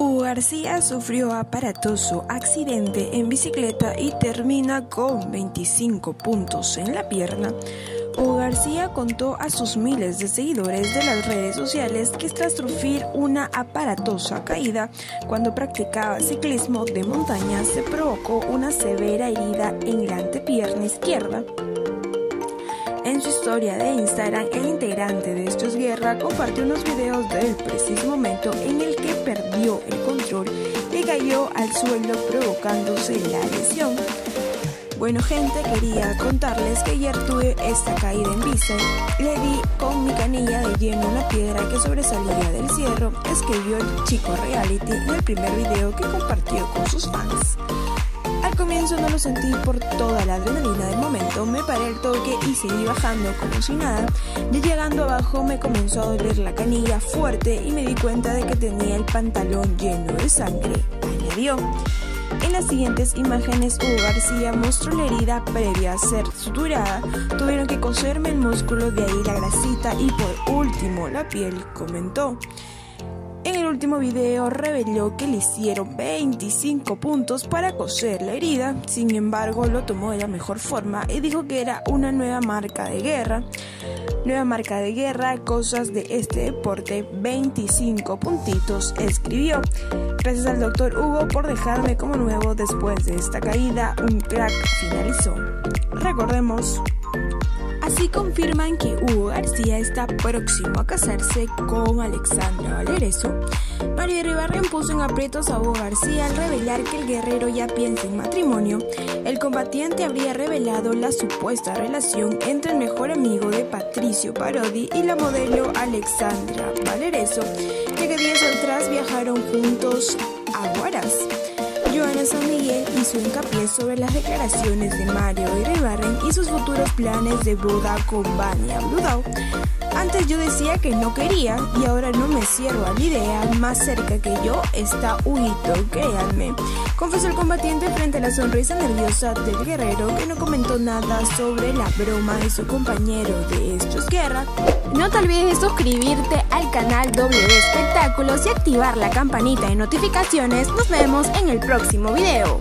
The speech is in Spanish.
Hugo García sufrió aparatoso accidente en bicicleta y termina con 25 puntos en la pierna. Hugo García contó a sus miles de seguidores de las redes sociales que tras sufrir una aparatosa caída cuando practicaba ciclismo de montaña se provocó una severa herida en la antepierna izquierda. En su historia de Instagram, el integrante de Estos Guerra compartió unos videos del preciso momento en el que perdió el control y cayó al suelo provocándose la lesión. Bueno gente, quería contarles que ayer tuve esta caída en bici. Le di con mi canilla de lleno una piedra que sobresalía del cierro, escribió el chico reality en el primer video que compartió con sus fans. Al comienzo no lo sentí por toda la adrenalina del momento, me paré el toque y seguí bajando como si nada. Y llegando abajo me comenzó a doler la canilla fuerte y me di cuenta de que tenía el pantalón lleno de sangre, añadió. En las siguientes imágenes, Hugo García mostró la herida previa a ser suturada. Tuvieron que coserme el músculo, de ahí la grasita y por último la piel, comentó. En el último video reveló que le hicieron 25 puntos para coser la herida, sin embargo lo tomó de la mejor forma y dijo que era una nueva marca de guerra. Nueva marca de guerra, cosas de este deporte, 25 puntitos, escribió. Gracias al doctor Hugo por dejarme como nuevo después de esta caída, un crack finalizó. Recordemos Así confirman que Hugo García está próximo a casarse con Alexandra Valereso. María Ribarren puso en aprietos a Hugo García al revelar que el guerrero ya piensa en matrimonio. El combatiente habría revelado la supuesta relación entre el mejor amigo de Patricio Parodi y la modelo Alexandra Valereso, que días atrás viajaron juntos a Huaraz. Joana San Miguel hizo hincapié sobre las declaraciones de Mario Iribarren y sus futuros planes de boda con Vania Bludau. Antes yo decía que no quería y ahora no me cierro a la idea. Más cerca que yo está Huito, créanme. Confesó el combatiente frente a la sonrisa nerviosa del guerrero que no comentó nada sobre la broma de su compañero de Esto es Guerra. No te olvides de suscribirte al canal W Espectáculos y activar la campanita de notificaciones. Nos vemos en el próximo video.